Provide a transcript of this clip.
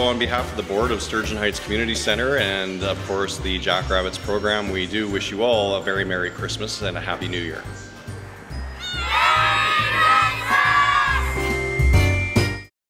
So on behalf of the board of Sturgeon Heights Community Center and of course the Jackrabbits program, we do wish you all a very Merry Christmas and a Happy New Year.